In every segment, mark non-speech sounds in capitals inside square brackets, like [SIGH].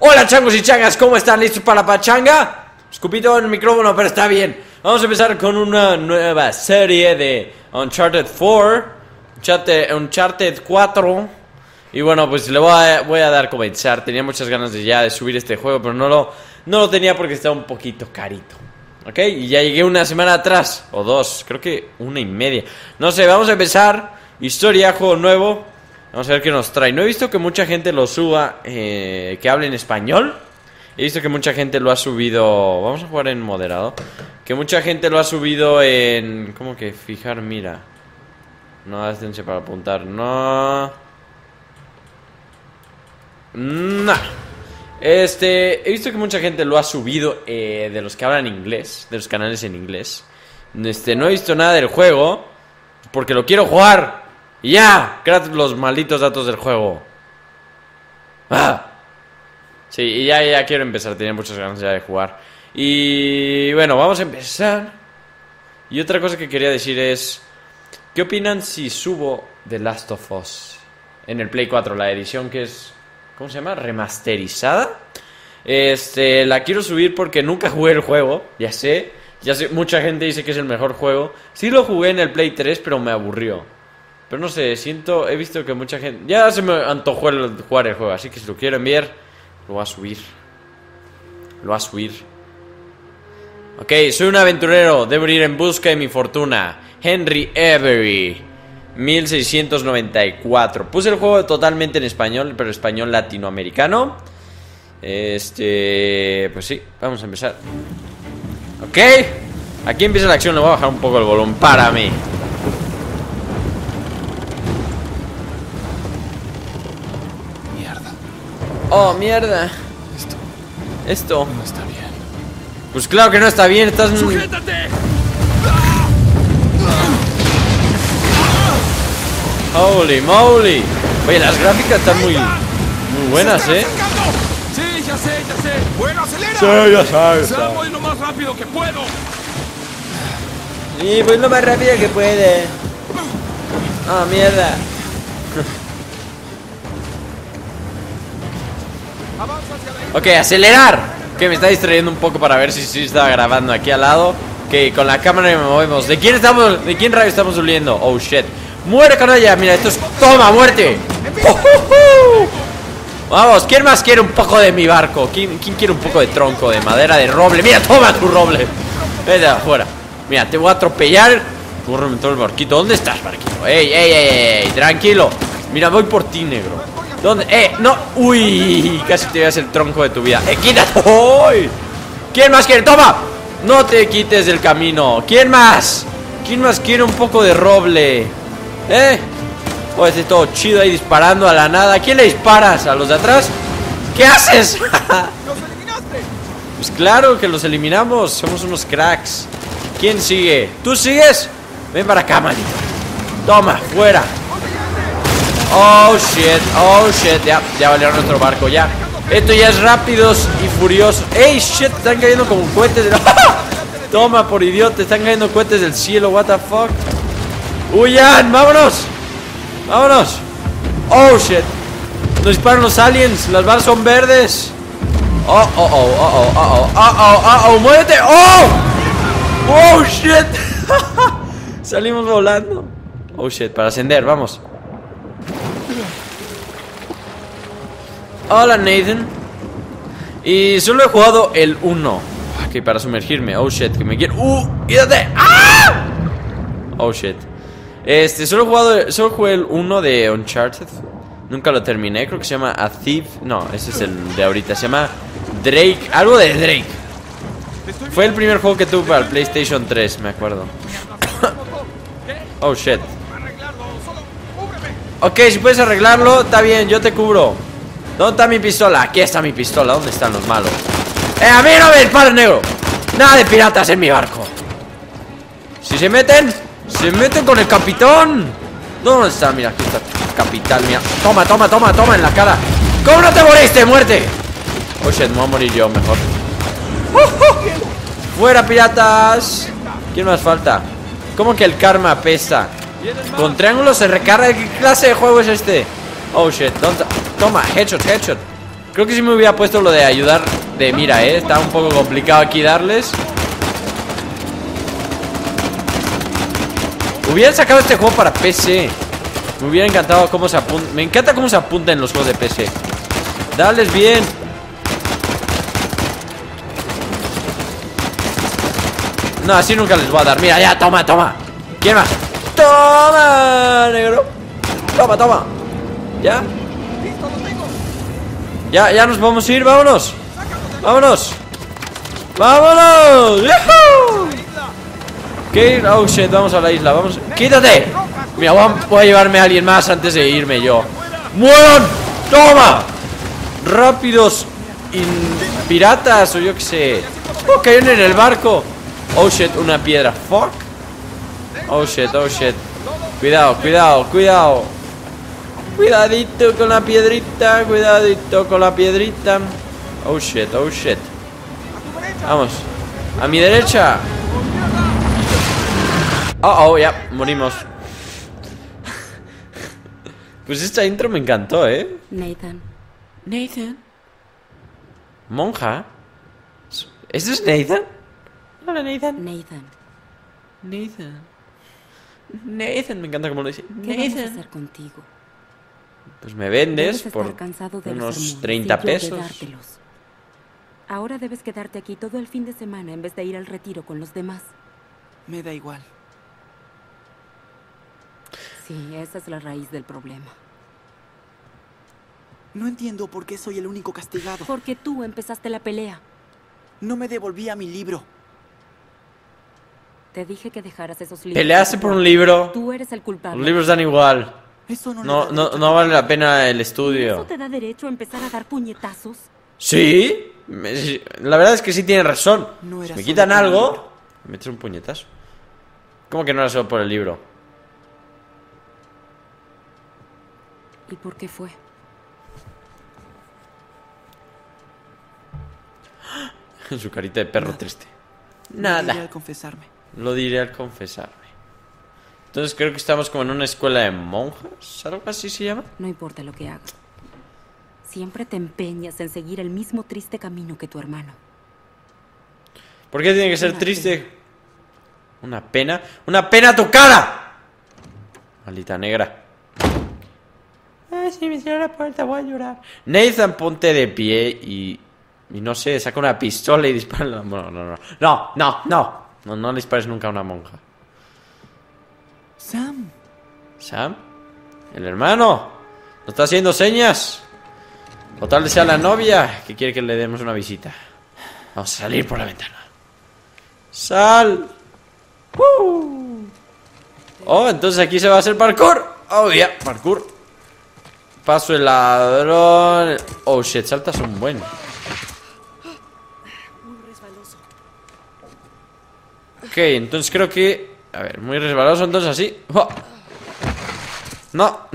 Hola changos y changas, ¿cómo están? ¿Listos para la pachanga? Escupito en el micrófono, pero está bien. Vamos a empezar con una nueva serie de Uncharted 4 Uncharted, Uncharted 4 Y bueno, pues le voy a, voy a dar comenzar Tenía muchas ganas de ya de subir este juego Pero no lo, no lo tenía porque estaba un poquito carito. ¿Ok? Y ya llegué una semana atrás O dos, creo que una y media. No sé, vamos a empezar. Historia, juego nuevo Vamos a ver qué nos trae. No he visto que mucha gente lo suba, eh, que hable en español. He visto que mucha gente lo ha subido. Vamos a jugar en moderado. Que mucha gente lo ha subido en. ¿Cómo que fijar? Mira. No, hácense para apuntar. No. No. Este. He visto que mucha gente lo ha subido eh, de los que hablan inglés. De los canales en inglés. Este, no he visto nada del juego. Porque lo quiero jugar. Y ya, los malditos datos del juego. Ah. Sí, y ya, ya quiero empezar, tenía muchas ganas ya de jugar. Y bueno, vamos a empezar. Y otra cosa que quería decir es, ¿qué opinan si subo The Last of Us en el Play 4, la edición que es, ¿cómo se llama? Remasterizada. Este, la quiero subir porque nunca jugué el juego, ya sé, ya sé, mucha gente dice que es el mejor juego. Sí lo jugué en el Play 3, pero me aburrió. Pero no sé, siento, he visto que mucha gente... Ya se me antojó el, jugar el juego, así que si lo quiero enviar, lo voy a subir. Lo voy a subir. Ok, soy un aventurero, debo ir en busca de mi fortuna. Henry Avery, 1694. Puse el juego totalmente en español, pero español latinoamericano. Este... Pues sí, vamos a empezar. Ok, aquí empieza la acción, le voy a bajar un poco el volumen para mí. Oh, mierda. Esto. Esto. No está bien. Pues claro que no está bien, estás. ¡Sujétate! Holy moly. Oye, las gráficas están muy. Muy buenas, eh. Sí, ya sé, ya sé. Bueno, acelera. Sí, ya sabes. Voy lo más rápido que puedo. Y voy lo más rápido que puede. Oh, mierda. Ok, acelerar. Que me está distrayendo un poco para ver si sí está grabando aquí al lado. Que con la cámara me movemos. ¿De quién estamos? ¿De quién radio estamos oliendo? Oh shit. Muere canalla. Mira, esto es. Toma, muerte. Oh, oh, oh. Vamos, ¿quién más quiere un poco de mi barco? ¿Quién, quiere un poco de tronco, de madera, de roble? Mira, toma tu roble. Vete afuera. Mira, te voy a atropellar. Corre todo el barquito. ¿Dónde estás, barquito? Ey, ey, ey, ey, tranquilo. Mira, voy por ti, negro. ¿Dónde? ¡Eh! ¡No! ¡Uy! Casi te veas el tronco de tu vida. ¡Eh! ¡Quítate! ¡Uy! ¿Quién más quiere? ¡Toma! No te quites del camino. ¿Quién más? ¿Quién más quiere un poco de roble? ¿Eh? Oh, este todo chido ahí disparando a la nada. ¿A quién le disparas? ¿A los de atrás? ¿Qué haces? [LAUGHS] ¡Los eliminaste! pues claro que los eliminamos. Somos unos cracks. ¿Quién sigue? ¿Tú sigues? Ven para acá, manito. Toma, fuera. Oh shit, oh shit, ya, ya valió nuestro barco, ya. Esto ya es rápidos y furiosos. ¡Ey, shit! Están cayendo como cohetes del... Toma, por idiota, están cayendo cohetes del cielo, what the fuck. ¡Huyan! ¡Vámonos! ¡Vámonos! ¡Oh, shit! Nos disparan los aliens, las balas son verdes. ¡Oh, oh, oh, oh, oh, oh, oh, oh, oh, oh! ¡Muévete! ¡Oh! ¡Oh, shit! Salimos volando. Oh, shit, para ascender, vamos. Hola Nathan. Y solo he jugado el 1 Ok, para sumergirme. Oh shit, que me quiero ¡Uh! ¡Quítate! ¡Ah! Oh shit. Este, solo he jugado Solo jugué el 1 de Uncharted. Nunca lo terminé, creo que se llama A Thief. No, ese es el de ahorita. Se llama Drake, algo de Drake. Fue el primer juego que tuve para el PlayStation 3 Me acuerdo. [COUGHS] Oh shit. Ok, si puedes arreglarlo, está bien, yo te cubro ¿Dónde está mi pistola? Aquí está mi pistola, ¿dónde están los malos? ¡Eh, a mí no me dispares, negro! Nada de piratas en mi barco Si se meten, se meten con el capitán ¿Dónde está? Mira, aquí está el capitán, mira Toma, toma, toma, toma en la cara ¿Cómo no te moriste, muerte? Oh shit, me voy a morir yo mejor ¡Fuera, piratas! ¿Quién más falta? ¿Cómo que el karma apesta? Con triángulo se recarga. ¿Qué clase de juego es este? Oh shit. Toma, headshot, headshot. Creo que si me hubiera puesto lo de ayudar de mira, eh. Está un poco complicado aquí darles. Hubiera sacado este juego para PC. Me hubiera encantado cómo se apunta. Me encanta cómo se apunta en los juegos de PC. Dales bien. No, así nunca les voy a dar. Mira, ya, toma, toma. ¿Quién más? Toma, negro. Toma, toma. ¿Ya? Ya, ya nos vamos a ir, vámonos. Vámonos. Vámonos. ¡Yujú! ¿Qué? Oh shit, vamos a la isla, vamos. ¡Quítate! Mira, voy a, llevarme a alguien más antes de irme yo. ¡Mueran! ¡Toma! Rápidos piratas o yo qué sé. Oh, cayeron en el barco. Oh shit, una piedra. Fuck. Oh shit, oh shit. Cuidado, cuidado, cuidado. Cuidadito con la piedrita, cuidadito con la piedrita. Oh shit, oh shit. Vamos. A mi derecha. Oh, oh, ya, morimos. [LAUGHS] Pues esta intro me encantó, ¿eh? Nathan, Nathan. Monja. ¿Este es Nathan? Hola, Nathan. Nathan, Nathan. Nathan, me encanta cómo lo dice. ¿qué vamos a Nathan. hacer contigo? Pues me vendes por cansado de unos los sermones 30 y yo de pesos. Ahora debes quedarte aquí todo el fin de semana en vez de ir al retiro con los demás. Me da igual. Sí, esa es la raíz del problema. No entiendo por qué soy el único castigado. Porque tú empezaste la pelea. No me devolvía mi libro. Te dije que dejaras esos libros. Peleaste por un libro. Tú eres el culpable. Los libros dan igual. Eso no, No, da no, no vale la pena el ¿Eso estudio. te da derecho a empezar a dar puñetazos? ¿Sí? La verdad es que sí tiene razón. No Si me quitan algo, me metes un puñetazo. ¿Cómo que no era solo por el libro? ¿Y por qué fue? [GASPS] Su carita de perro triste. Me Nada. al confesarme. Lo diré al confesarme. Entonces creo que estamos como en una escuela de monjas. ¿Algo así se llama? No importa lo que hagas. Siempre te empeñas en seguir el mismo triste camino que tu hermano. ¿Por qué tiene que ser Una triste? Una pena. ¡Una pena a tu cara! Maldita negra. Ay, si me cierra la puerta voy a llorar. Nathan, ponte de pie y... Y no sé, saca una pistola y dispara... No, no, no. No, no, no. No, no le dispares nunca a una monja. Sam, ¿Sam? ¿El hermano? ¿No está haciendo señas? O tal vez sea la novia que quiere que le demos una visita. Vamos a salir por la ventana. ¡Sal! ¡Uh! Oh, entonces aquí se va a hacer parkour. Oh, ya, parkour. Paso el ladrón. Oh, shit, saltas un buen. Ok, entonces creo que... A ver, muy resbaloso, entonces así. ¡Oh! No.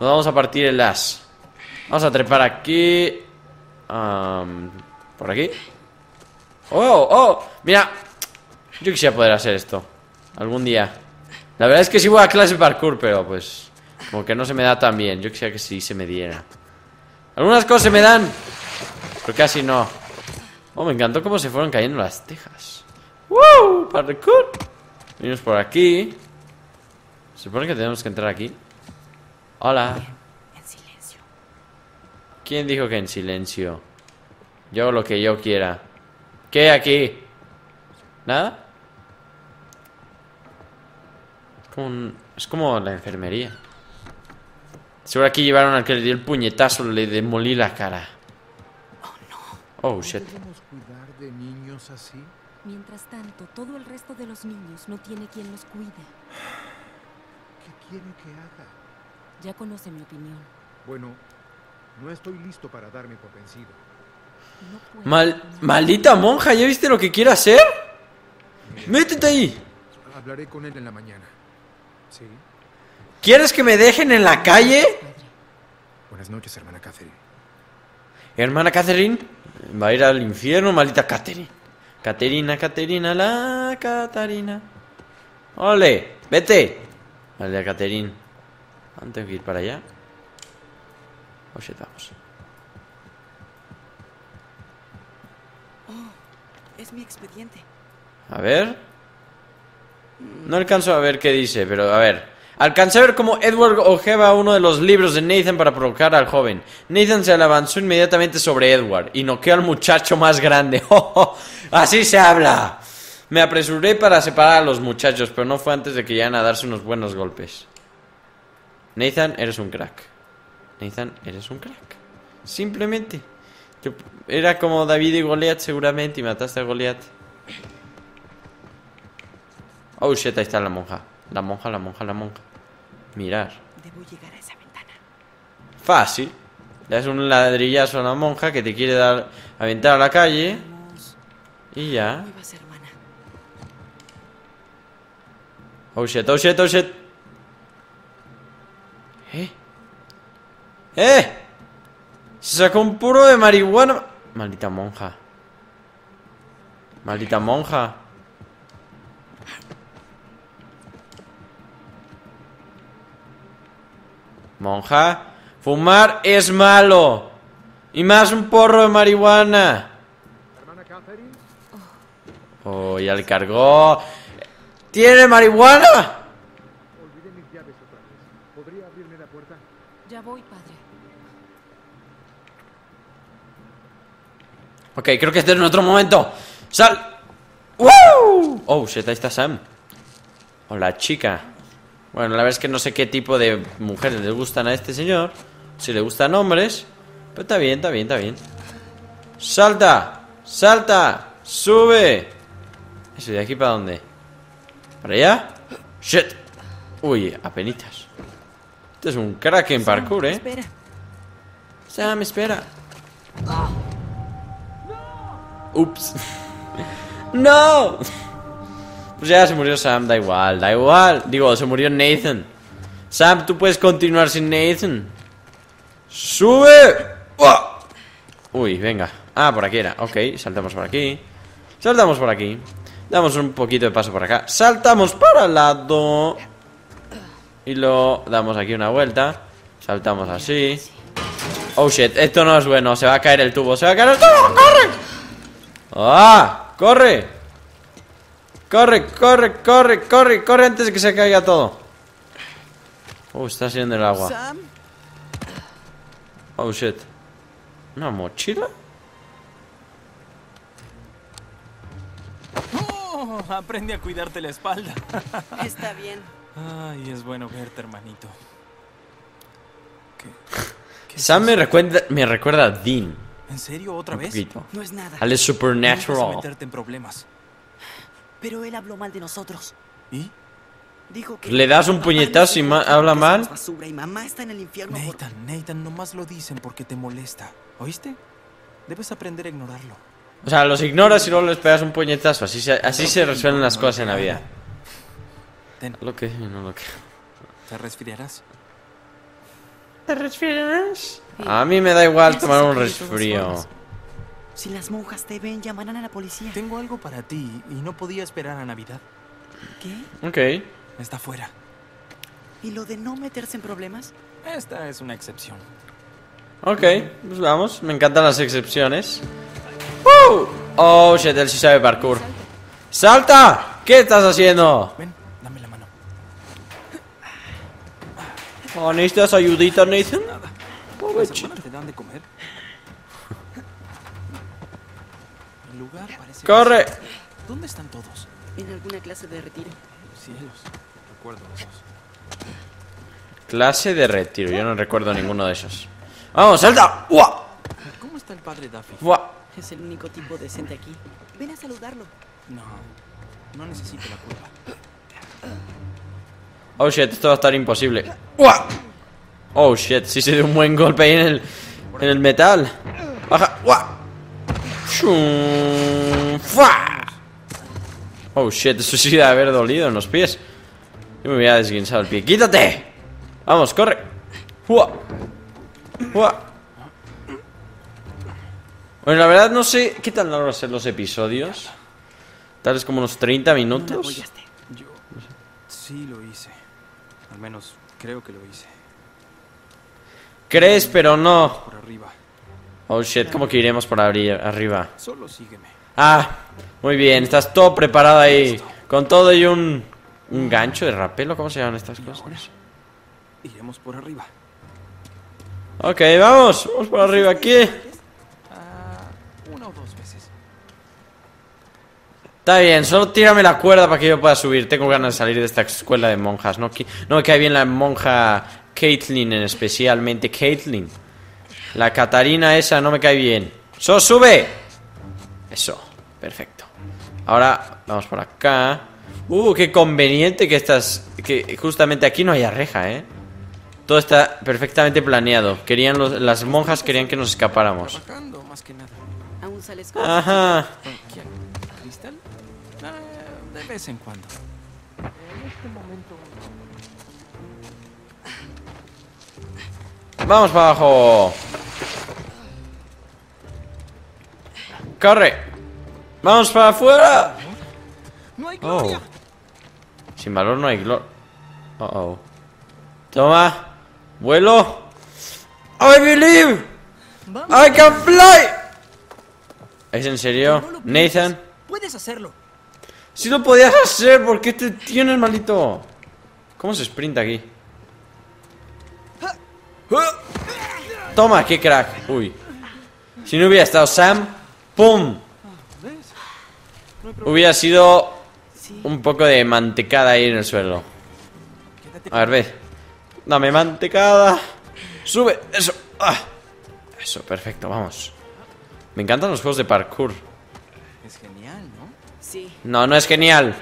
Nos vamos a partir el as. Vamos a trepar aquí. Am, por aquí. ¡Oh! ¡Oh! Mira. Yo quisiera poder hacer esto. Algún día. La verdad es que sí voy a clase parkour, pero pues... Como que no se me da tan bien. Yo quisiera que sí se me diera. Algunas cosas se me dan. Pero casi no. Oh, me encantó cómo se fueron cayendo las tejas. ¡Wow! Parkour. Venimos por aquí. Se supone que tenemos que entrar aquí. Hola. En silencio. ¿Quién dijo que en silencio? Yo hago lo que yo quiera. ¿Qué hay aquí? ¿Nada? Es como, un- es como la enfermería. Seguro aquí llevaron al que le dio el puñetazo, le demolí la cara. Oh shit. ¿Podemos cuidar de niños así? Mientras tanto, todo el resto de los niños no tiene quien los cuide. ¿Qué quiere que haga? Ya conoce mi opinión. Bueno, no estoy listo para darme por vencido. No puedo Mal, maldita monja, ¿ya viste lo que quiere hacer? Métete ahí. Hablaré con él en la mañana. ¿Sí? ¿Quieres que me dejen en la calle? Buenas noches, hermana Catherine. Hermana Catherine va a ir al infierno, maldita Catherine. Caterina, Caterina, la Catarina. ¡Ole! ¡Vete! Vale, a Caterín. Antes que ir para allá. Oye, vamos. Oh, es mi expediente. A ver. No alcanzo a ver qué dice, pero a ver. Alcancé a ver cómo Edward ojeba uno de los libros de Nathan para provocar al joven. Nathan se avanzó inmediatamente sobre Edward y noqueó al muchacho más grande. ¡Oh! [LAUGHS] Así se habla. Me apresuré para separar a los muchachos, pero no fue antes de que llegaran a darse unos buenos golpes. Nathan, eres un crack. Nathan, eres un crack. Simplemente. Era como David y Goliat seguramente y mataste a Goliat. Oh shit, ahí está la monja. La monja, la monja, la monja. Mirar. Debo llegar a esa ventana. Fácil. Le das un ladrillazo a la monja que te quiere dar aventar a la calle y ya. Oh shit, oh shit, oh shit. ¿Eh? ¡Eh! Se sacó un puro de marihuana. Maldita monja. Maldita monja. Monja, fumar es malo. Y más un porro de marihuana. Hermana Catherine, Oh, ya le cargó. ¿Tiene marihuana? olvidé mis llaves otra vez. ¿Podría abrirme la puerta? Ya voy, padre. Ok, creo que este es en otro momento. ¡Sal! ¡Wow! Oh, shit, ahí está Sam. O la chica. Bueno, la verdad es que no sé qué tipo de mujeres le gustan a este señor. Si le gustan hombres. Pero está bien, está bien, está bien. ¡Salta! ¡Salta! ¡Sube! ¿Eso de aquí para dónde? ¿Para allá? ¡Shit! Uy, apenitas. Este es un crack en parkour, ¿eh? Espera. Sam, espera. Ups. [LAUGHS] no. Pues ya se murió Sam, da igual, da igual. Digo, se murió Nathan. Sam, tú puedes continuar sin Nathan. ¡Sube! Uy, venga. Ah, por aquí era. Ok, saltamos por aquí. Saltamos por aquí. Damos un poquito de paso por acá. Saltamos para el lado. Y lo damos aquí una vuelta. Saltamos así. Oh shit, esto no es bueno. Se va a caer el tubo. Se va a caer el tubo. ¡Corre! ¡Ah! ¡Corre! ¡Corre, corre, corre, corre! ¡Corre antes de que se caiga todo! Oh, está haciendo el agua. Sam. Oh shit. ¿Una mochila? Oh, aprende a cuidarte la espalda. [LAUGHS] Está bien. Ay, es bueno verte, hermanito. ¿Qué? ¿Qué es Sam me recuerda, me recuerda a Dean. ¿En serio otra Un vez? poquito. No es nada. No Supernatural. meterte en problemas. Pero él habló mal de nosotros. ¿Y? Dijo que Le das un puñetazo y ma- habla mal. basura y mamá está en el infierno por- Nathan, Nathan, nomás lo dicen porque te molesta. ¿Oíste? Debes aprender a ignorarlo. O sea, los ignoras y luego les pegas un puñetazo. Así se, así se resuelven las cosas en la vida. Ten, Lo que no lo que. te resfriarás. ¿Te resfriarás? A mí me da igual tomar un resfrío. Si las monjas te ven, llamarán a la policía. Tengo algo para ti y no podía esperar a Navidad. ¿Qué? Ok. Está fuera. ¿Y lo de no meterse en problemas? Esta es una excepción. Ok, pues vamos. Me encantan las excepciones. ¡Uh! Oh, shit, él sí sabe parkour. ¡Salta! ¿Qué estás haciendo? Ven, dame la mano. Oh, ¿Necesitas ayudita, Nathan? ¿Las hermanas te dan de comer? Lugar parece... ¡Corre! ¿Dónde están todos? En alguna clase de retiro. Cielos. Recuerdo esos. Clase de retiro. Yo no recuerdo ninguno de esos. ¡Vamos, salta! ¡Uah! ¿Cómo está el padre Duffy? ¡Uah! Es el único tipo decente aquí. Ven a saludarlo. No, no necesito la culpa. Oh shit, esto va a estar imposible. ¡Uah! Oh shit, sí se dio un buen golpe ahí en el, en el metal. Baja. ¡Uah! ¡Fua! Oh shit, eso sí debe haber dolido en los pies. Yo me voy a desguinzar el pie. ¡Quítate! Vamos, corre. ¡Uah! ¡Uah! Bueno, la verdad no sé qué tan largos ser los episodios. Tal vez como unos 30 No me minutos. Yo sí lo hice. Al menos creo que lo hice. Crees, pero no. Por arriba. Oh shit, ¿cómo que iremos por arriba? Solo sígueme. Ah, muy bien, estás todo preparado ahí. Con todo y un. Un gancho de rapelo, ¿cómo se llaman estas cosas? Iremos por arriba. Ok, vamos, vamos por arriba aquí. Ah, una o dos veces. Está bien, solo tírame la cuerda para que yo pueda subir. Tengo ganas de salir de esta escuela de monjas. No, no me cae bien la monja Caitlyn, en especialmente Caitlyn. La Catarina esa no me cae bien. ¡So, sube! Eso, perfecto. Ahora vamos por acá. Uh, qué conveniente que estás. Que justamente aquí no haya reja, eh. Todo está perfectamente planeado. Querían los- las monjas querían que nos escapáramos. Ajá. Ah, de vez en cuando. Vamos para abajo. Corre. Vamos para afuera. ¡No hay Oh. Sin valor no hay gloria. Oh, oh. Toma. Vuelo. I believe. I can fly. ¿Es en serio? Nathan. Puedes hacerlo. Si lo podías hacer, ¿por qué te tienes, maldito? ¿Cómo se sprinta aquí? Toma, qué crack. Uy. Si no hubiera estado Sam, ¡pum! Hubiera sido un poco de mantecada ahí en el suelo. A ver, ve. Dame mantecada. Sube. Eso. Ah. Eso, perfecto, vamos. Me encantan los juegos de parkour. Es genial, ¿no? Sí. No, no es genial.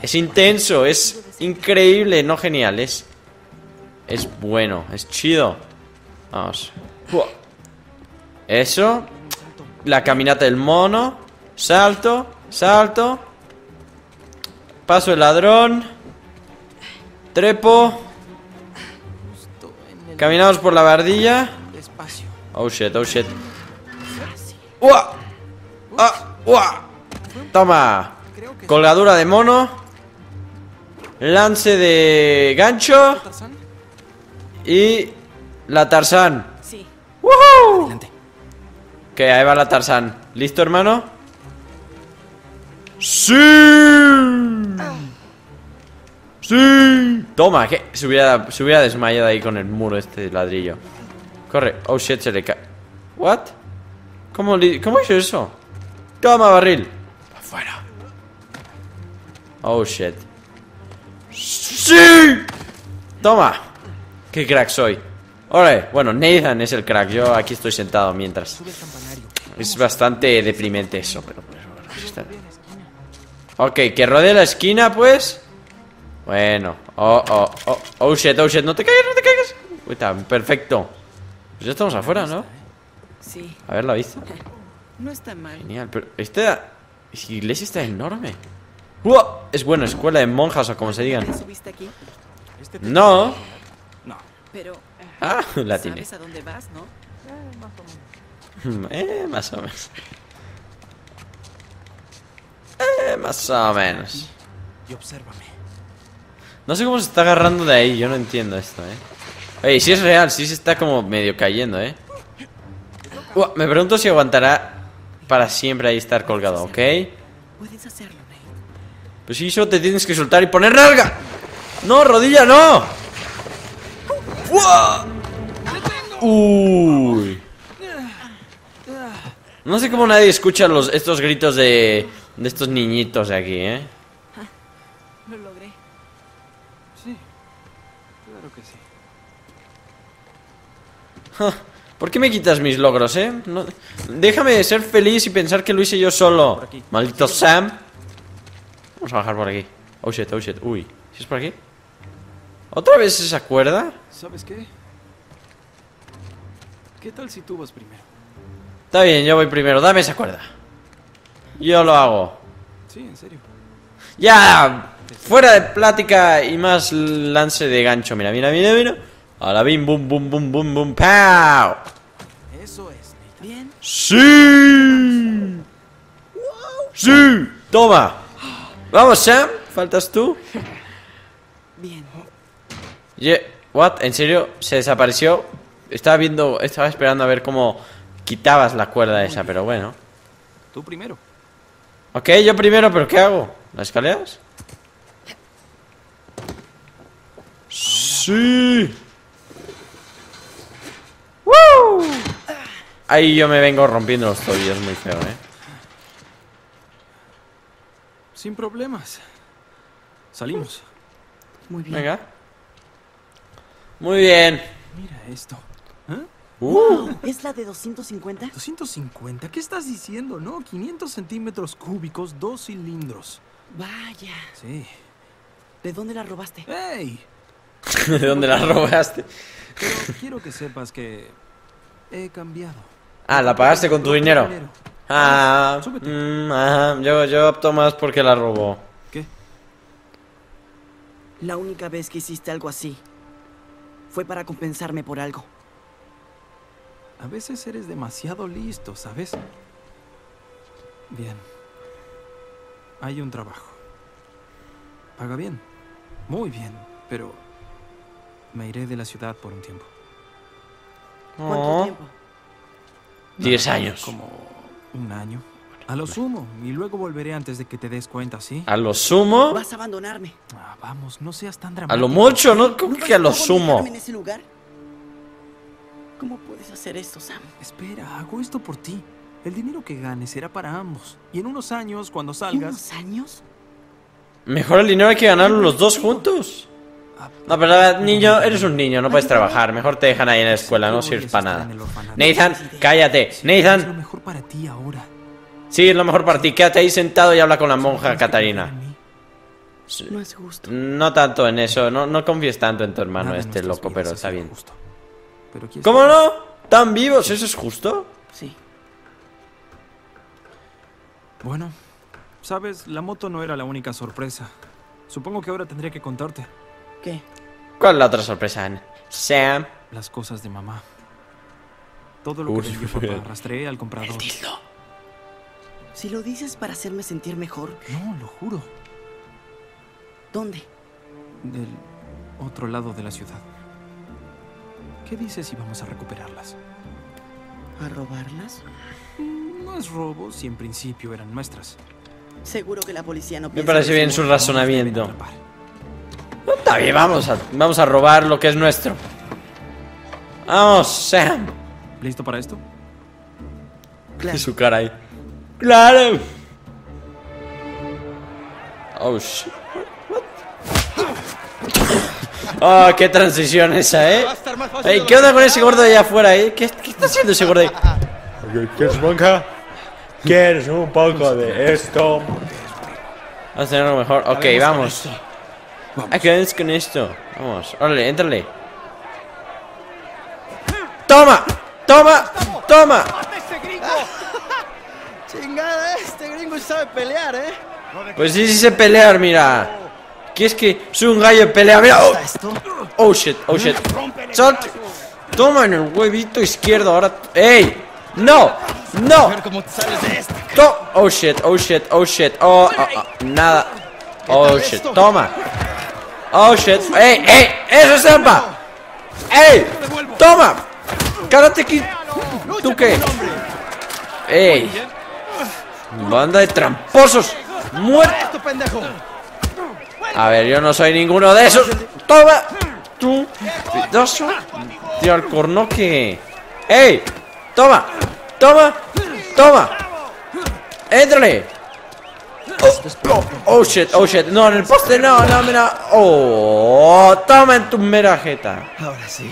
Es intenso, es increíble, no genial, es. Es bueno, es chido. Vamos. Eso. La caminata del mono. Salto, salto. Paso el ladrón. Trepo. Caminamos por la bardilla. Oh shit, oh shit. ¡Ua! ¡Ah! ¡Ua! Toma. Colgadura de mono. Lance de gancho. Y la Tarzán. Sí. ¡Woohoo! Adelante. Ok, ahí va la Tarzán. ¿Listo, hermano? ¡Sí! ¡Sí! Toma, que se hubiera, se hubiera desmayado ahí con el muro este de ladrillo. Corre. Oh shit, se le cae. ¿What? ¿Cómo, ¿Cómo hizo eso? Toma, barril. Afuera. Oh shit. ¡Sí! Toma. Qué crack soy. Órale, bueno, Nathan es el crack. Yo aquí estoy sentado mientras. Es bastante deprimente eso, pero pero. Ok, que rodee la esquina, pues. Bueno. Oh, oh, oh. Oh, shit, oh, shit. No te caigas, no te caigas. Uy, está perfecto. Pues ya estamos afuera, ¿no? Sí. A ver la vista. No está mal. Genial, pero esta iglesia está enorme. ¡Uah! Es buena escuela de monjas o como se digan. No. No. Pero... Ah, la tiene. ¿Sabes a dónde vas, no? Eh, más o menos. Eh, más o menos. Y obsérvame. No sé cómo se está agarrando de ahí, yo no entiendo esto, eh. Oye, si es real, sí se está como medio cayendo, eh. Uah, me pregunto si aguantará para siempre ahí estar colgado, ¿ok? Puedes hacerlo, Nate. Pues sí, solo te tienes que soltar y poner larga. No, rodilla, no. ¡Uah! Uy. No sé cómo nadie escucha los, estos gritos de, de estos niñitos de aquí, ¿eh? Lo logré. Sí. Claro que sí. ¿Por qué me quitas mis logros, eh? No- déjame ser feliz y pensar que lo hice yo solo. Maldito Sam. Vamos a bajar por aquí. Oh shit, oh shit. Uy, ¿sí es por aquí? ¿Otra vez esa cuerda? ¿Sabes qué? ¿Qué tal si tú vas primero? Está bien, yo voy primero. Dame esa cuerda. Yo lo hago. Sí, en serio. Ya, fuera de plática y más lance de gancho. Mira, mira, mira, mira. A la bim, bum, bum, bum, bum, bum, pow. Eso es. Bien. Sí. Sí. Toma. Vamos, Sam. ¿Faltas tú? Bien. Ye- What? ¿En serio? ¿Se desapareció? Estaba viendo, estaba esperando a ver cómo quitabas la cuerda esa, pero bueno. Tú primero. Ok, yo primero, pero ¿qué hago? ¿Las escaleras? Sí. ¡Woo! Ahí yo me vengo rompiendo los tobillos muy feo, ¿eh? Sin problemas. Salimos. Muy bien. Venga. Muy bien. Mira esto. Uh, ¿Es la de 250? 250. ¿Qué estás diciendo, no? 500 centímetros cúbicos, dos cilindros. Vaya. Sí. ¿De dónde la robaste? ¡Ey! [LAUGHS] ¿De dónde la robaste? Pero quiero que sepas que he cambiado. Ah, ¿la pagaste con tu dinero? Ah, Súbete. mm, ajá, yo, yo opto más porque la robó. ¿Qué? La única vez que hiciste algo así fue para compensarme por algo. A veces eres demasiado listo, ¿sabes? Bien. Hay un trabajo. Paga bien. Muy bien. Pero me iré de la ciudad por un tiempo. ¿Cuánto tiempo? Diez años. Como un año. A lo sumo. Y luego volveré antes de que te des cuenta, ¿sí? A lo sumo. Vas a abandonarme. Ah, vamos, no seas tan A dramático. lo mucho, ¿no? ¿Cómo ¿No que a lo sumo? dejarme en ese lugar? ¿Cómo puedes hacer esto, Sam? Espera, hago esto por ti. El dinero que ganes será para ambos. Y en unos años, cuando ¿En salgas... unos años? Mejor el dinero hay que ganarlo los dos juntos. No, pero la verdad, niño, eres un niño, no puedes trabajar. Mejor te dejan ahí en la escuela, no sirves para nada. Nathan, cállate. Es lo Nathan, mejor para ti ahora. sí, es lo mejor para ti. Quédate ahí sentado y habla con la monja Catarina. en. No es justo. No tanto en eso, no, no confíes tanto en tu hermano en este loco, pero está bien. justo. Pero aquí ¿Cómo no? ¿Tan vivos? ¿Eso es justo? Sí. Bueno, sabes, la moto no era la única sorpresa. Supongo que ahora tendría que contarte ¿Qué? ¿Cuál es la otra sorpresa, Anne? Sam. las cosas de mamá. Todo lo Uy, que vendió [LAUGHS] papá, rastreé al comprador. Si lo dices para hacerme sentir mejor, No, lo juro. ¿dónde? Del otro lado de la ciudad. ¿Qué dices si vamos a recuperarlas? ¿A robarlas? No es robo si en principio eran nuestras. Seguro que la policía no Me parece bien su razonamiento. Atrapar. Está bien, vamos a, vamos a robar lo que es nuestro. Vamos, Sam. ¿Listo para esto? Claro. Y su cara ahí. ¡Claro! Oh, shit. Oh, qué transición esa, ¿eh? Ey, ¿qué lo onda con ese gordo de allá afuera, eh? ¿Qué, qué está haciendo ese gordo ahí? ¿Quieres monja? ¿Quieres un poco de esto? Vamos a tener algo mejor. Ok, vamos. Acabemos con esto. Vamos, órale, éntrale. ¡Toma! ¡Toma! ¡Toma! [LAUGHS] Chingada, este gringo sabe pelear, ¿eh? Pues sí, sí sé pelear, mira. Que es que soy un gallo de pelea, mira. Oh, oh, shit, oh shit. Salte. Toma en el huevito izquierdo, ahora. ¡Ey! ¡No! ¡No! ¿Cómo te sales de esta? To- oh shit, oh shit, oh shit. Oh, oh, oh, nada. Oh shit, toma. Oh shit. ¡Ey, ey! ¡Eso es trampa! ¡Ey! ¡Toma! ¡Karate Kid! ¿Tú qué? ¡Ey! Banda de tramposos. ¡Muerto! ¡Esto, pendejo! A ver, yo no soy ninguno de esos. ¡Toma! ¡Tú! ¡Pidazo! ¡Tío al cornoque! ¡Ey! ¡Toma! ¡Toma! ¡Toma! ¡Éntrale! Oh, oh, oh, shit, oh shit. No, en el poste no, no, mira. Oh, toma en tu mera jeta. Ahora sí.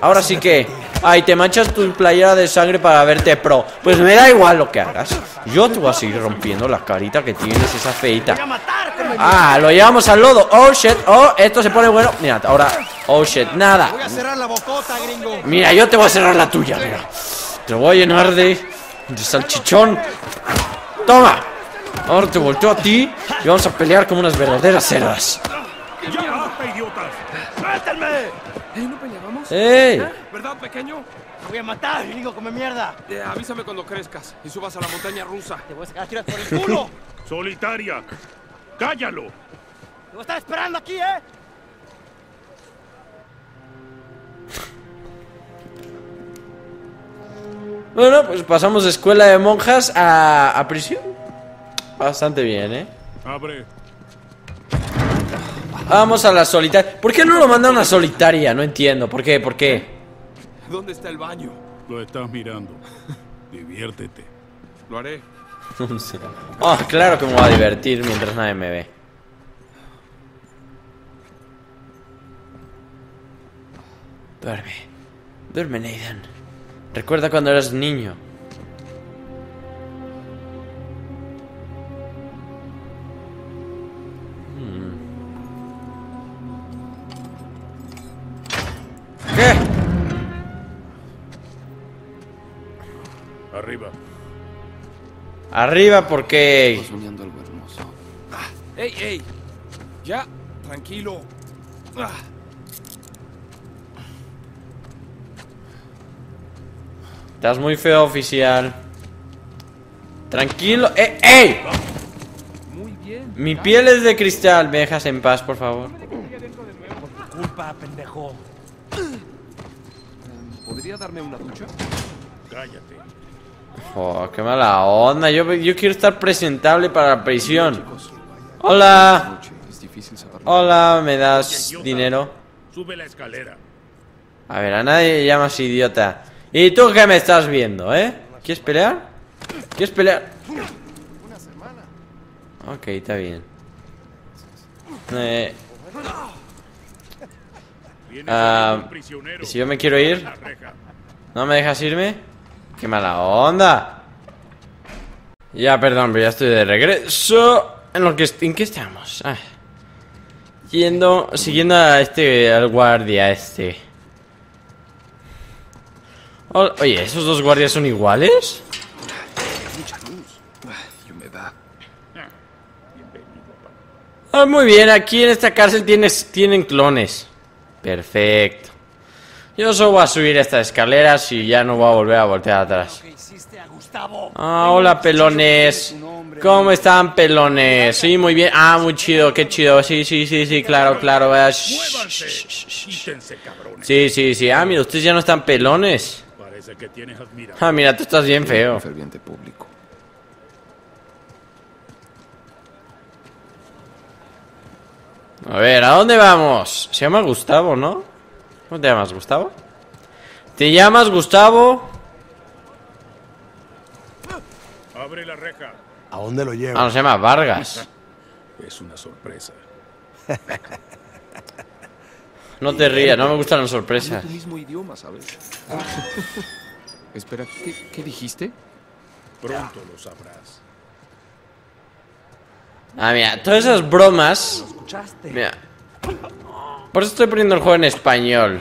Ahora sí que. Ay, te manchas tu playera de sangre para verte pro. Pues me da igual lo que hagas. Yo te voy a seguir rompiendo la carita que tienes, esa feita. Ah, lo llevamos al lodo. Oh shit, oh, esto se pone bueno. Mira, ahora. Oh shit, nada. Mira, yo te voy a cerrar la tuya, mira. Te voy a llenar de. de salchichón. Toma. Ahora te volteo a ti y vamos a pelear como unas verdaderas cerdas. ¡Ya basta, idiotas! ¡Suéltenme! ¿Eh, no peleábamos? ¡Ey! ¿Verdad, pequeño? Te voy a matar, gringo, come mierda. Eh, avísame cuando crezcas y subas a la montaña rusa. Te voy a sacar tiras por el culo. [LAUGHS] Solitaria. Cállalo. Te voy a estar esperando aquí, ¿eh? Bueno, pues pasamos de escuela de monjas a, a prisión. Bastante bien, ¿eh? Abre. Vamos a la solitaria. ¿Por qué no lo mandan a solitaria? No entiendo. ¿Por qué? ¿Por qué? ¿Dónde está el baño? Lo estás mirando. Diviértete. Lo haré. [LAUGHS] Oh, claro que me voy a divertir mientras nadie me ve. Duerme. Duerme, Nathan. Recuerda cuando eras niño. Arriba porque... Soñando algo hermoso. ¡Ey, ey! Ya, tranquilo. Ah, Estás muy feo, oficial. Tranquilo. ¡Eh! ¡Ey! Muy bien. Mi piel es de cristal. ¿Me dejas en paz, por favor? Culpa, pendejo. ¿Podría darme una ducha? Cállate. Oh, qué mala onda. Yo, yo quiero estar presentable para la prisión. Hola. Hola, ¿me das dinero? Sube la escalera. A ver, a nadie llamas idiota. ¿Y tú qué me estás viendo, eh? ¿Quieres pelear? ¿Quieres pelear? Ok, está bien. Eh. ¿y si yo me quiero ir? ¿No me dejas irme? ¡Qué mala onda! Ya, perdón, pero ya estoy de regreso. ¿En, lo que, ¿en qué estamos? Ah. Yendo, siguiendo a este, al guardia este. Oye, ¿esos dos guardias son iguales? Ah, muy bien, aquí en esta cárcel tienes, tienen clones. Perfecto. Yo solo voy a subir estas escaleras y ya no voy a volver a voltear atrás. Ah, hola pelones. ¿Cómo están pelones? Sí, muy bien. Ah, muy chido, qué chido. Sí, sí, sí, sí, claro, claro. Sí, sí, sí. Ah, mira, ustedes ya no están pelones. Ah, mira, tú estás bien feo. Ferviente público. A ver, ¿a dónde vamos? Se llama Gustavo, ¿no? ¿Cómo te llamas, Gustavo? ¿Te llamas Gustavo? Abre la reja. ¿A dónde lo llevo? Ah, no, se llama Vargas. [LAUGHS] Es una sorpresa. [LAUGHS] No te rías, no me gustan las sorpresas. tu mismo idioma, ¿sabes? [LAUGHS] Espera, ¿qué, qué dijiste? Pronto lo sabrás. Ah, mira, todas esas bromas. Mira. Por eso estoy poniendo el juego en español.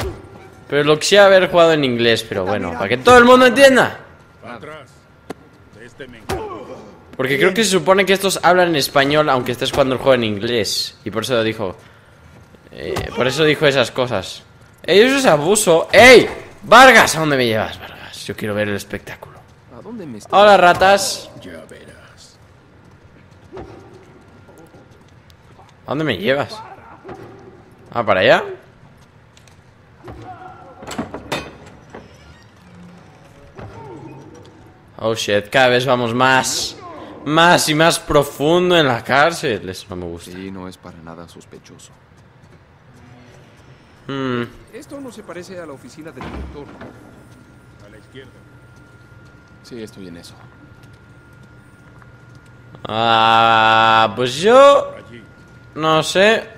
Pero lo quisiera haber jugado en inglés, pero bueno, para que todo el mundo entienda. Este. Porque creo que se supone que estos hablan en español aunque estés jugando el juego en inglés. Y por eso dijo. eh, por eso dijo esas cosas. ¡Ey, eso es abuso! ¡Ey! ¡Vargas! ¿A dónde me llevas, Vargas? Yo quiero ver el espectáculo. ¿A dónde me estás? Hola, ratas. Ya verás. ¿A dónde me llevas? ¿Ah, para allá? Oh shit, cada vez vamos más. Más y más profundo en la cárcel. Eso no me gusta. Sí, no es para nada sospechoso. Hmm. Esto no se parece a la oficina del director. A la izquierda. Sí, estoy en eso. Ah, pues yo no sé.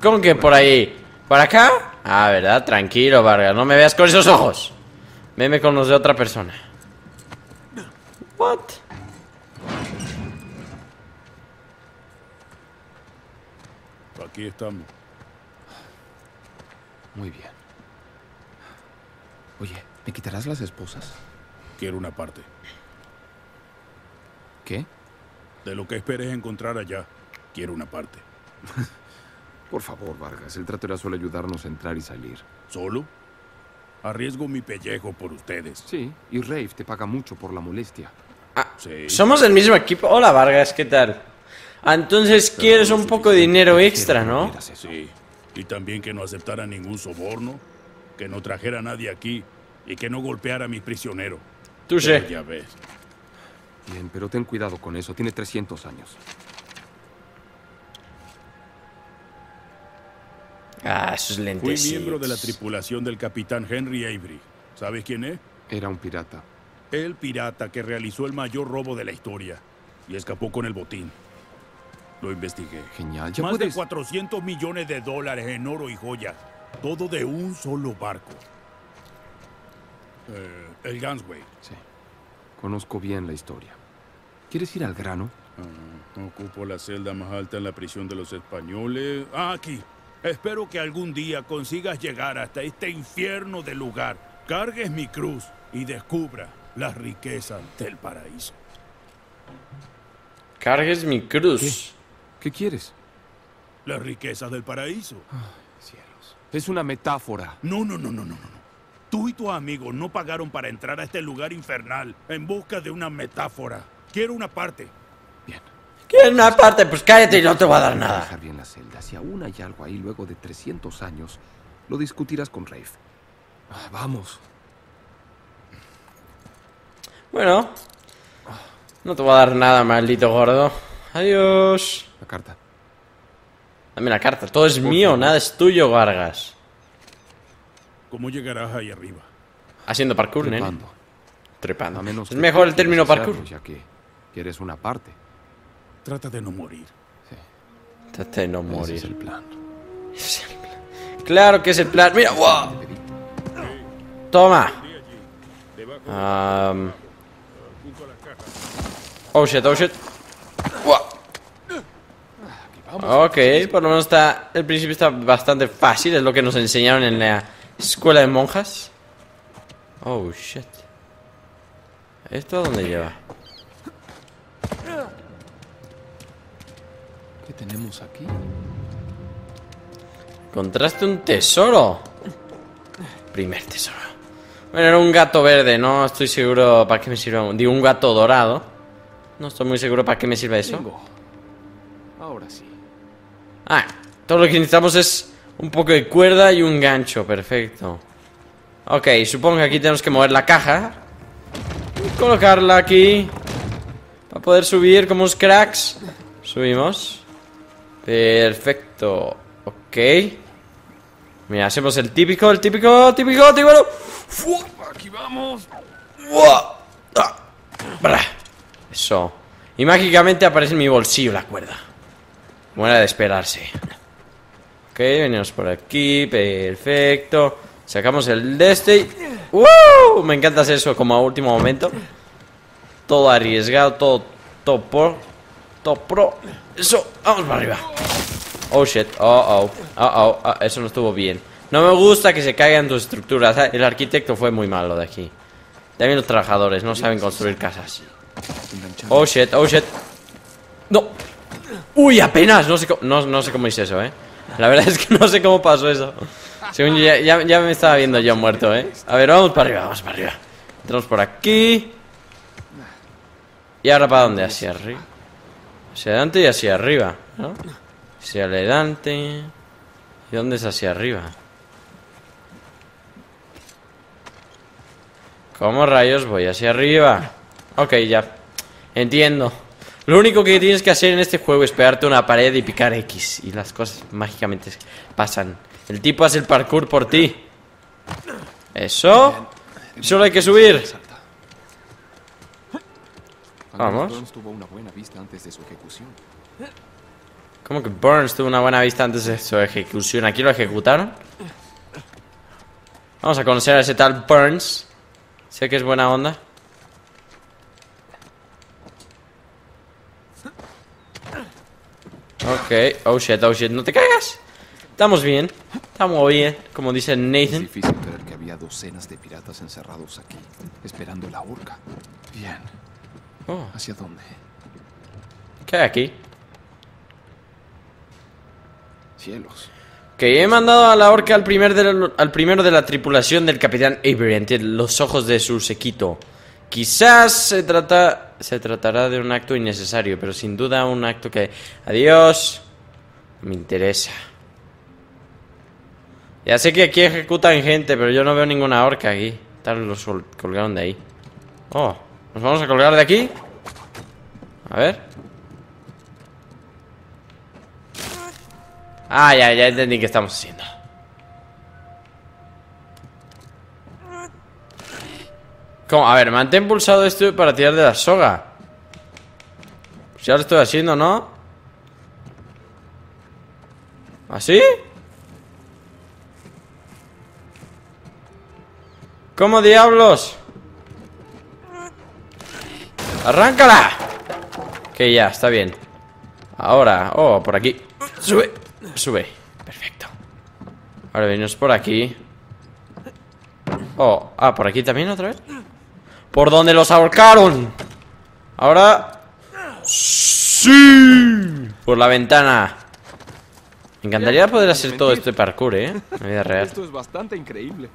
¿Cómo que por ahí? ¿Para acá? Ah, ¿verdad? Tranquilo, Vargas. No me veas con esos ojos. Veme con los de otra persona. What? Aquí estamos. Muy bien. Oye, ¿me quitarás las esposas? Quiero una parte. ¿Qué? De lo que esperes encontrar allá. Quiero una parte. [LAUGHS] Por favor, Vargas. El tratero suele ayudarnos a entrar y salir. ¿Solo? Arriesgo mi pellejo por ustedes. Sí, y Rafe te paga mucho por la molestia. Sí. Somos del mismo equipo. Hola, Vargas, ¿qué tal? Ah, entonces quieres un poco de dinero extra, ¿no? Sí. Y también que no aceptara ningún soborno, que no trajera a nadie aquí y que no golpeara a mis prisioneros. Tú Pero sé. Ya ves. Bien, pero ten cuidado con eso. Tiene 300 años. Ah, esos Fui lentes. miembro de la tripulación del capitán Henry Avery. ¿Sabes quién es? Era un pirata. El pirata que realizó el mayor robo de la historia y escapó con el botín. Lo investigué. Genial. Ya Más puedes... de 400 millones de dólares en oro y joyas. Todo de un solo barco. Eh, el Gunsway. Sí. Conozco bien la historia. ¿Quieres ir al grano? Ah, ocupo la celda más alta en la prisión de los españoles. Ah, aquí. Espero que algún día consigas llegar hasta este infierno de lugar. Cargues mi cruz y descubra las riquezas del paraíso. Cargues mi cruz. ¿Qué quieres? Las riquezas del paraíso. Cielos. Es una metáfora. No, no, no, no, no, no. Tú y tu amigo no pagaron para entrar a este lugar infernal en busca de una metáfora. Quiero una parte. ¿Quieres una parte? Pues cállate y no te voy a dar nada. Dejar bien la celda. Si aún hay algo ahí luego de 300 años, lo discutirás con Rafe. Ah, vamos. Bueno. No te voy a dar nada, maldito gordo. Adiós. La carta. Dame la carta. Todo es mío, nada es tuyo, Vargas. ¿Cómo llegarás ahí arriba? Haciendo parkour. Trepando. Trepando. A menos Es que mejor el término parkour. Ya que quieres una parte. Trata de no morir. Trata de no Ese morir. es el plan. Ese es el plan. Claro que es el plan. Mira, ¡guau! Toma. Am. Oh shit, oh shit. ¡Guau! Ok, por lo menos está. El principio está bastante fácil, es lo que nos enseñaron en la escuela de monjas. Oh shit. ¿Esto a dónde lleva? Tenemos aquí? Encontraste un tesoro. Primer tesoro. Bueno, era un gato verde, no estoy seguro para qué me sirve. Digo, un gato dorado. No estoy muy seguro para qué me sirve eso. Ahora sí. Ah, todo lo que necesitamos es un poco de cuerda y un gancho. Perfecto. Ok, supongo que aquí tenemos que mover la caja. Y colocarla aquí. Para poder subir como unos cracks. Subimos. Perfecto. Ok. Mira, hacemos el típico, el típico, típico, típico. Aquí vamos. Eso. Y mágicamente aparece en mi bolsillo la cuerda. Era de esperarse. Ok, venimos por aquí. Perfecto. Sacamos el de este. ¡Uh! Me encanta hacer eso como a último momento. Todo arriesgado, todo, todo pro. Todo pro. Eso, vamos para arriba. Oh shit, oh oh, oh oh, ah, eso no estuvo bien. No me gusta que se caigan tus estructuras. ah, El arquitecto fue muy malo de aquí. También los trabajadores no saben construir casas. Oh shit, oh shit. No. Uy, apenas. No sé cómo, no, no sé cómo hice eso, eh. La verdad [LAUGHS] es que no sé cómo pasó eso. Según yo, ya, ya, ya me estaba viendo yo muerto, eh. A ver, vamos para arriba, vamos para arriba. Entramos por aquí. ¿Y ahora para dónde? Hacia arriba. Hacia adelante y hacia arriba, ¿no? Hacia adelante. ¿Y dónde es hacia arriba? ¿Cómo rayos voy hacia arriba? Ok, ya. Entiendo. Lo único que tienes que hacer en este juego es pegarte una pared y picar X. Y las cosas mágicamente pasan. El tipo hace el parkour por ti. Eso. Solo hay que subir. Vamos. Burns tuvo una buena vista antes de su ejecución. ¿Cómo que Burns tuvo una buena vista antes de su ejecución? ¿Aquí lo ejecutaron? Vamos a conocer a ese tal Burns. Sé que es buena onda. Ok, oh shit, oh shit, no te caigas. Estamos bien, estamos bien, como dice Es Nathan. difícil creer que había docenas de piratas encerrados aquí, esperando la horca. Bien. Oh, ¿Hacia dónde? ¿Qué hay aquí? Cielos. Que he mandado a la horca al, primer de la- al primero de la tripulación del capitán Avery ante los ojos de su sequito. Quizás se trata se tratará de un acto innecesario, pero sin duda un acto que adiós me interesa. Ya sé que aquí ejecutan gente, pero yo no veo ninguna horca aquí. Tal los colgaron de ahí. Oh, nos vamos a colgar de aquí. A ver. Ah, ya, ya entendí qué estamos haciendo. ¿Cómo? A ver, mantén pulsado esto para tirar de la soga. Pues ya lo estoy haciendo, ¿no? ¿Así? ¿Cómo diablos? ¡Arráncala! Que ya, está bien Ahora, oh, por aquí Sube, sube, perfecto Ahora venimos por aquí Oh, ah, por aquí también otra vez Por donde los ahorcaron Ahora Sí Por la ventana Me encantaría poder hacer todo este parkour, eh En la vida real Esto es bastante increíble.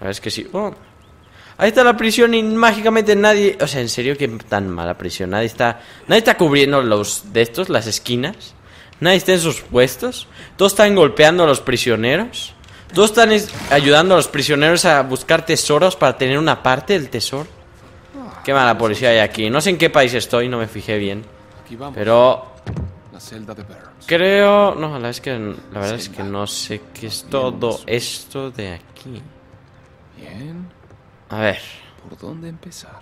a ver, es que sí. Oh. Ahí está la prisión y mágicamente nadie. O sea, en serio, que tan mala prisión. Nadie está. Nadie está cubriendo los de estos, las esquinas. Nadie está en sus puestos. Todos están golpeando a los prisioneros. Todos están es- ayudando a los prisioneros a buscar tesoros para tener una parte del tesoro. Qué mala policía hay aquí. No sé en qué país estoy, no me fijé bien. Pero La celda de Burns. creo. No, la es que, la verdad es que no sé qué es todo esto de aquí. Bien. A ver. ¿Por dónde empezar?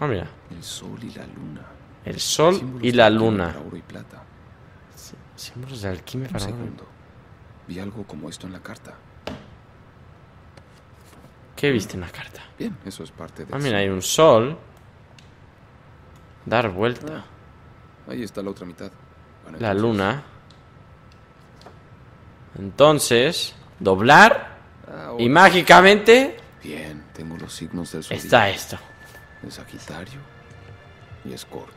Ah, mira. El sol y la luna. El sol Símbolos y la luna. para oro y plata. Símbolos de alquimia para segundo. Vi algo como esto en la carta. ¿Qué viste en la carta? Bien, eso es parte de. Ah, mira, hay un sol. Dar vuelta. Ahí está la otra mitad. Bueno, La luna. Entonces, doblar. ahora- Y mágicamente Bien, tengo los signos del zodiaco. está esto. De Sagitario y Escorpio.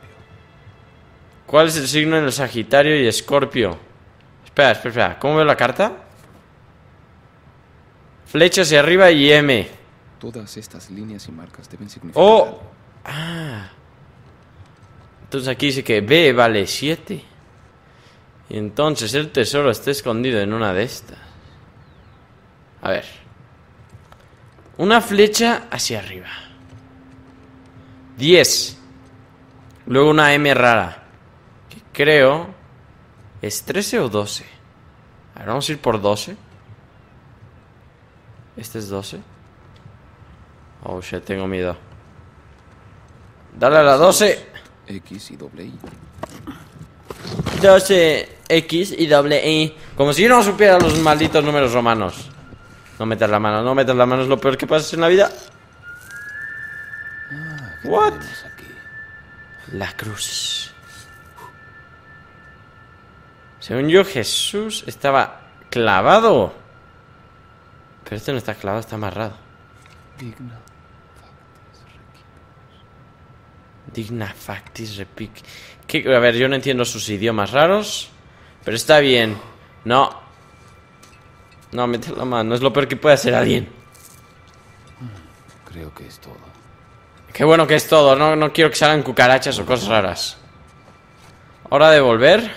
¿Cuál es el signo en el Sagitario y Escorpio? Espera, espera, espera. ¿Cómo veo la carta? Flecha hacia arriba y M. Todas estas líneas y marcas deben significar Oh. algo. Ah. Entonces aquí dice que B vale 7. Y entonces el tesoro está escondido en una de estas. A ver. Una flecha hacia arriba. 10. Luego una M rara. Que creo es 13 o 12. A ver, vamos a ir por 12. Este es 12. Oh, shit, tengo miedo. Dale a la 12. X y doble I. 12X y doble I. Como si yo no supiera los malditos números romanos. No metas la mano, no metas la mano, es lo peor que pasa en la vida. What? La cruz. Según yo, Jesús estaba clavado. Pero este no está clavado, está amarrado. Digna. Digna factis repic. ¿Qué? A ver, yo no entiendo sus idiomas raros. Pero está bien. No. No, mete la mano. Es lo peor que puede hacer alguien. Creo que es todo. Qué bueno que es todo. No, no quiero que salgan cucarachas o cosas raras. Hora de volver.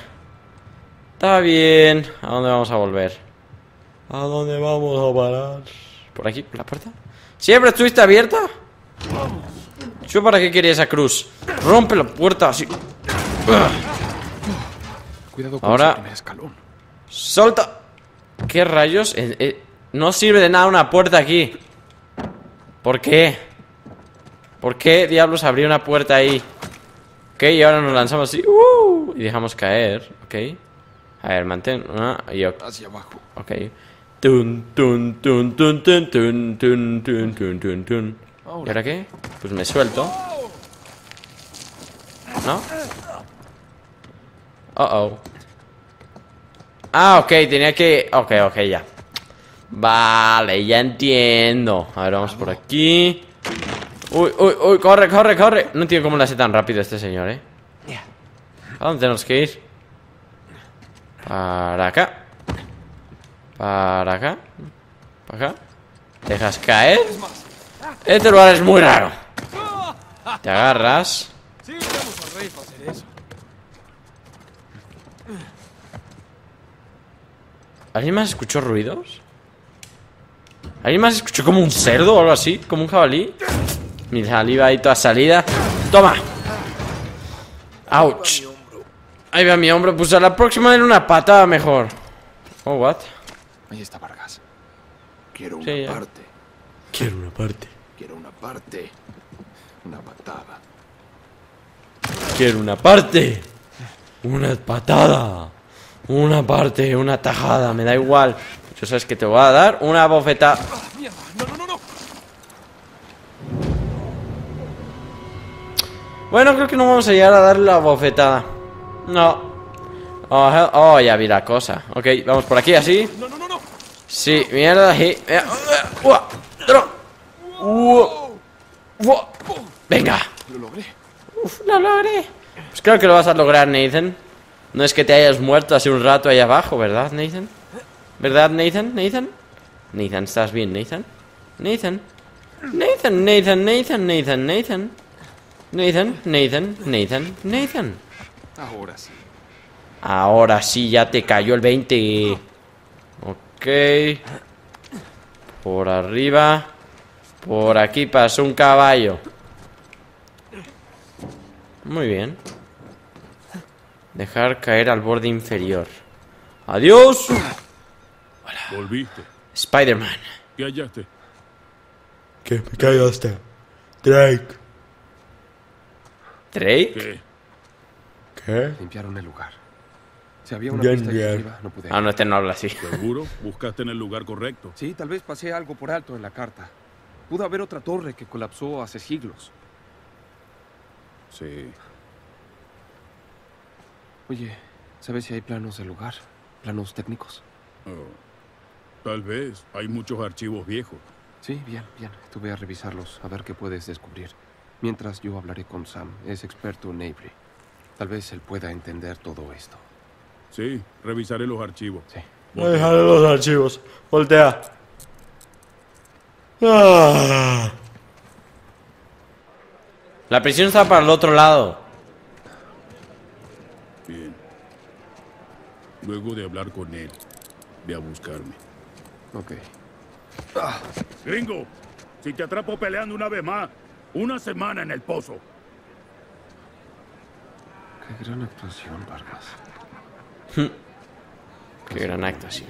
Está bien. ¿A dónde vamos a volver? ¿A dónde vamos a parar? ¿Por aquí? ¿Por la puerta? ¿Siempre estuviste abierta? ¿Yo para qué quería esa cruz? Rompe la puerta así. Cuidado con Ahora- escalón. ¡Solta! ¿Qué rayos? Eh, eh, no sirve de nada una puerta aquí. ¿Por qué? ¿Por qué diablos abrió una puerta ahí? Ok, y ahora nos lanzamos así. ¡uh! y dejamos caer. Ok. A ver, mantén. Una y ok. Hacia abajo. ok. Tun, tun, tun, tun, tun, tun, tun, tun, tun, tun, tun. ¿Y ahora qué? Pues me suelto. ¿No? Oh, oh. Ah, ok, tenía que... Ok, ok, ya. Vale, ya entiendo. A ver, vamos por aquí. Uy, uy, uy, corre, corre, corre. No entiendo cómo lo hace tan rápido este señor, ¿eh? ¿A dónde tenemos que ir? Para acá. Para acá. Para acá. Dejas caer. Este lugar es muy raro. Te agarras. Sí, al rey para hacer eso. ¿Alguien más escuchó ruidos? ¿Alguien más escuchó como un cerdo o algo así? ¿Como un jabalí? Mi saliva ahí toda salida. ¡Toma! ¡Auch! Ahí va mi hombro. Pues a la próxima en una patada mejor. Oh, what? Ahí está Vargas. Quiero una Sí, ya. parte. Quiero una parte. Quiero una parte. Una patada. Quiero una parte. Una patada. Una parte, una tajada. Me da igual. Yo sabes que te voy a dar una bofetada. Bueno, creo que no vamos a llegar a darle la bofetada. No. Oh, oh, ya vi la cosa. Ok, vamos por aquí, así. Sí, mierda, sí. Venga. Lo logré. Uf, lo logré. Pues creo que lo vas a lograr, Nathan. No es que te hayas muerto hace un rato ahí abajo, ¿verdad, Nathan? ¿Verdad, Nathan? ¿Nathan? Nathan, ¿estás bien, Nathan? Nathan. Nathan, Nathan, Nathan, Nathan, Nathan. Nathan, Nathan, Nathan, Nathan. Ahora sí. Ahora sí, ya te cayó el 20. Ok. Por arriba. Por aquí pasó un caballo. Muy bien. Dejar caer al borde inferior. Adiós. Volviste. Spider-Man. ¿Qué hallaste? Que me caiga hasta. Drake. ¿Drake? ¿Qué? ¿Qué? Limpiaron el lugar. Si había una Bien, pista bien. arriba, no pude. Ah, no, este no habla así. ¿Seguro? ¿Buscaste en el lugar correcto? Sí, tal vez pasé algo por alto en la carta. Pudo haber otra torre que colapsó hace siglos. Sí. Oye, ¿sabes si hay planos del lugar? ¿Planos técnicos? Oh, Tal vez. Hay muchos archivos viejos. Sí, bien, bien. Tú ve a revisarlos, a ver qué puedes descubrir. Mientras yo hablaré con Sam, es experto en Avery. Tal vez él pueda entender todo esto. Sí, revisaré los archivos. Sí. Voy a dejar los archivos. Voltea. Ah. La prisión está para el otro lado. Bien. Luego de hablar con él, ve a buscarme. Ok. Gringo, si te atrapo peleando una vez más, una semana en el pozo. Qué gran actuación, Vargas. [LAUGHS] Qué gran actuación.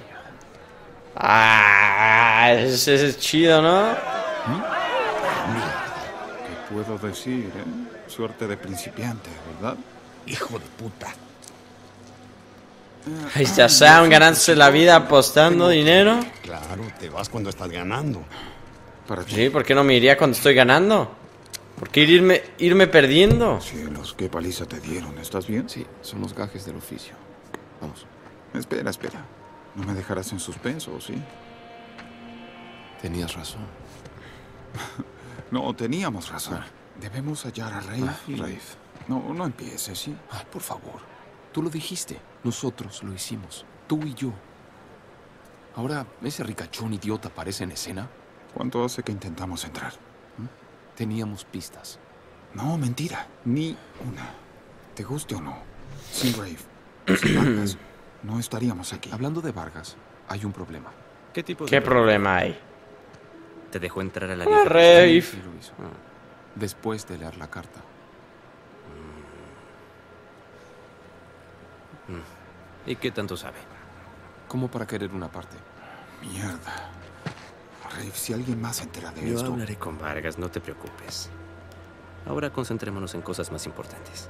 Ah, ese ese es chido, ¿no? ¿Qué puedo decir, eh? Suerte de principiante, ¿verdad? Hijo de puta. Ahí está Sam ganándose la vida apostando dinero. Claro, te vas cuando estás ganando. Sí, ¿por qué no me iría cuando estoy ganando? ¿Por qué irme, irme perdiendo? Cielos, qué paliza te dieron. ¿Estás bien? Sí, son los gajes del oficio. Vamos. Espera, espera. No me dejarás en suspenso, ¿o ¿sí? Tenías razón. [LAUGHS] No, teníamos razón. Debemos hallar a Rafe. Ah, Rafe. No, no empieces, ¿sí? Ah, por favor. Tú lo dijiste. Nosotros lo hicimos. Tú y yo. Ahora, ¿ese ricachón idiota aparece en escena? ¿Cuánto hace que intentamos entrar? Teníamos pistas. No, mentira. Ni una. Te guste o no. Sin Rafe, [CLEARS THROAT] sin Vargas, no estaríamos aquí. Hablando de Vargas, hay un problema. ¿Qué tipo de ¿Qué problema hay? ¿Te dejó entrar a la Ah, vieja Rafe. Sí, lo hizo. Después de leer la carta. ¿Y qué tanto sabe? Como para querer una parte. Mierda. Rafe, si alguien más se entera de Yo esto. hablaré con Vargas, no te preocupes. Ahora concentrémonos en cosas más importantes.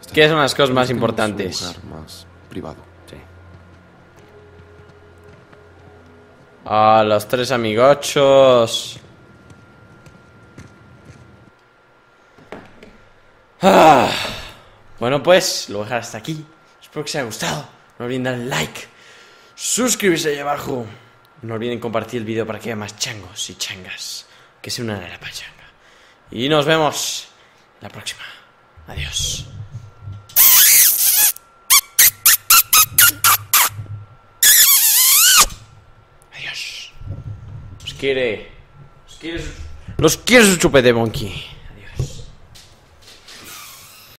Está ¿Qué bien. son las cosas más Busquemos un importantes? lugar más privado. Sí. Ah, los tres amigochos. Ah. Bueno, pues lo voy a dejar hasta aquí. Espero que os haya gustado. No olviden darle like, suscribirse ahí abajo. No olviden compartir el vídeo para que haya más changos y changas que se unan a la pachanga. Y nos vemos la próxima. Adiós. Adiós. Los quiere. Quiere los quiere su chupete, monkey.